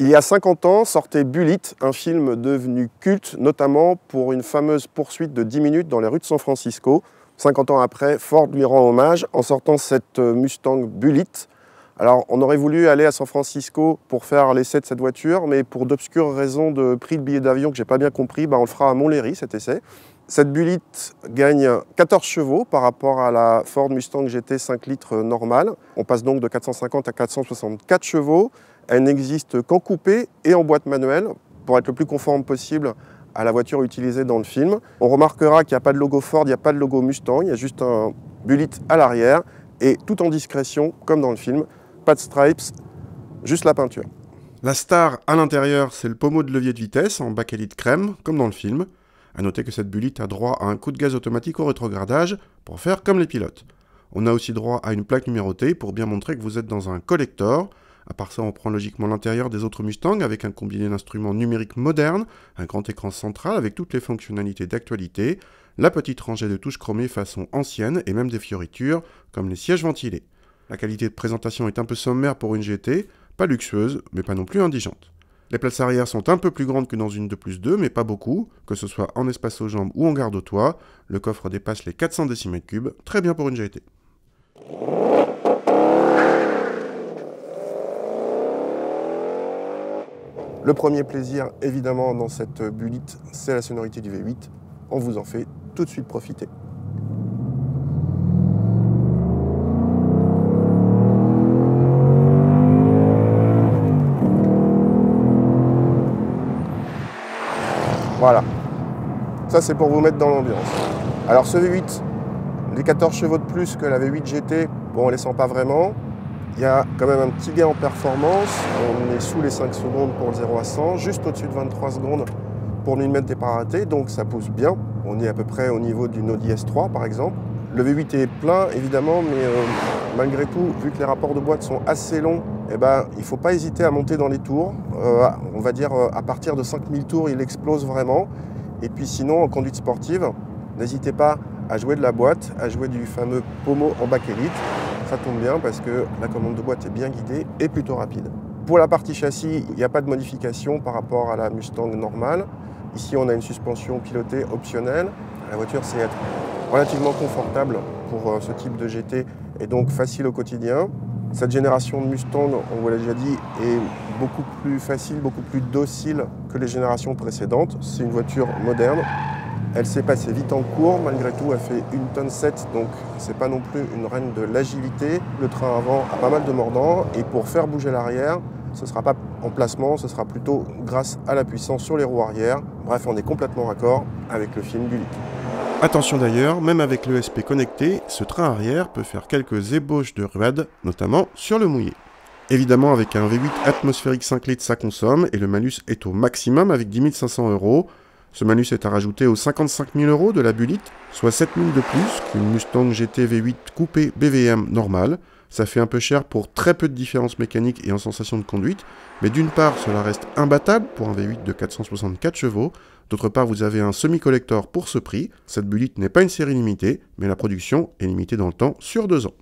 Il y a 50 ans sortait Bullitt, un film devenu culte, notamment pour une fameuse poursuite de 10 minutes dans les rues de San Francisco. 50 ans après, Ford lui rend hommage en sortant cette Mustang Bullitt. Alors, on aurait voulu aller à San Francisco pour faire l'essai de cette voiture, mais pour d'obscures raisons de prix de billet d'avion que j'ai pas bien compris, bah, on le fera à Montlhéry, cet essai. Cette Bullitt gagne 14 chevaux par rapport à la Ford Mustang GT 5 litres normale. On passe donc de 450 à 464 chevaux. Elle n'existe qu'en coupé et en boîte manuelle pour être le plus conforme possible à la voiture utilisée dans le film. On remarquera qu'il n'y a pas de logo Ford, il n'y a pas de logo Mustang, il y a juste un Bullitt à l'arrière et tout en discrétion comme dans le film. Pas de stripes, juste la peinture. La star à l'intérieur, c'est le pommeau de levier de vitesse en bakélite crème, comme dans le film. A noter que cette Bullitt a droit à un coup de gaz automatique au rétrogradage pour faire comme les pilotes. On a aussi droit à une plaque numérotée pour bien montrer que vous êtes dans un collector. À part ça, on prend logiquement l'intérieur des autres Mustangs avec un combiné d'instruments numériques modernes, un grand écran central avec toutes les fonctionnalités d'actualité, la petite rangée de touches chromées façon ancienne et même des fioritures comme les sièges ventilés. La qualité de présentation est un peu sommaire pour une GT, pas luxueuse, mais pas non plus indigente. Les places arrière sont un peu plus grandes que dans une 2 plus 2, mais pas beaucoup, que ce soit en espace aux jambes ou en garde au toit. Le coffre dépasse les 400 décimètres très bien pour une GT. Le premier plaisir, évidemment, dans cette Bullitt, c'est la sonorité du V8. On vous en fait tout de suite profiter. Voilà. Ça, c'est pour vous mettre dans l'ambiance. Alors, ce V8, les 14 chevaux de plus que la V8 GT, bon, on les sent pas vraiment. Il y a quand même un petit gain en performance. On est sous les 5 secondes pour le 0 à 100, juste au-dessus de 23 secondes pour le millimètre des paratés, donc ça pousse bien. On est à peu près au niveau d'une Audi S3 par exemple. Le V8 est plein évidemment, mais euh, malgré tout, vu que les rapports de boîte sont assez longs, eh ben, il ne faut pas hésiter à monter dans les tours. Euh, on va dire euh, à partir de 5000 tours, il explose vraiment. Et puis sinon, en conduite sportive, n'hésitez pas à jouer de la boîte, à jouer du fameux pommeau en bakélite ça tombe bien parce que la commande de boîte est bien guidée et plutôt rapide. Pour la partie châssis, il n'y a pas de modification par rapport à la Mustang normale. Ici, on a une suspension pilotée optionnelle. La voiture, c'est être relativement confortable pour euh, ce type de GT et donc facile au quotidien. Cette génération de Mustang, on vous l'a déjà dit, est beaucoup plus facile, beaucoup plus docile que les générations précédentes. C'est une voiture moderne, elle s'est passée vite en cours, malgré tout elle fait une tonne 7, donc c'est pas non plus une reine de l'agilité. Le train avant a pas mal de mordants et pour faire bouger l'arrière, ce ne sera pas en placement, ce sera plutôt grâce à la puissance sur les roues arrière. Bref, on est complètement raccord avec le film du Attention d'ailleurs, même avec le SP connecté, ce train arrière peut faire quelques ébauches de ruade, notamment sur le mouillé. Évidemment, avec un V8 atmosphérique 5 litres, ça consomme, et le malus est au maximum avec 10 500 euros. Ce malus est à rajouter aux 55 000 euros de la Bullitt, soit 7 000 de plus qu'une Mustang GT V8 coupé BVM normale. Ça fait un peu cher pour très peu de différences mécaniques et en sensation de conduite, mais d'une part, cela reste imbattable pour un V8 de 464 chevaux, d'autre part, vous avez un semi-collector pour ce prix. Cette Bullitt n'est pas une série limitée, mais la production est limitée dans le temps sur deux ans.